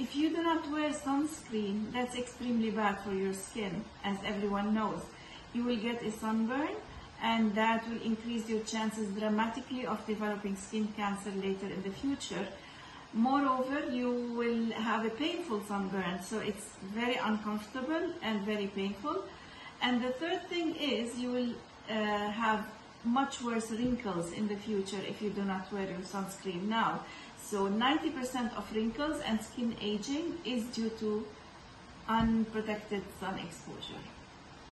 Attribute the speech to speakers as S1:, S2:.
S1: if you do not wear sunscreen, that's extremely bad for your skin, as everyone knows. You will get a sunburn, and that will increase your chances dramatically of developing skin cancer later in the future. Moreover, you will have a painful sunburn, so it's very uncomfortable and very painful. And the third thing is you will uh, have much worse wrinkles in the future if you do not wear your sunscreen now. So 90% of wrinkles and skin aging is due to unprotected sun exposure.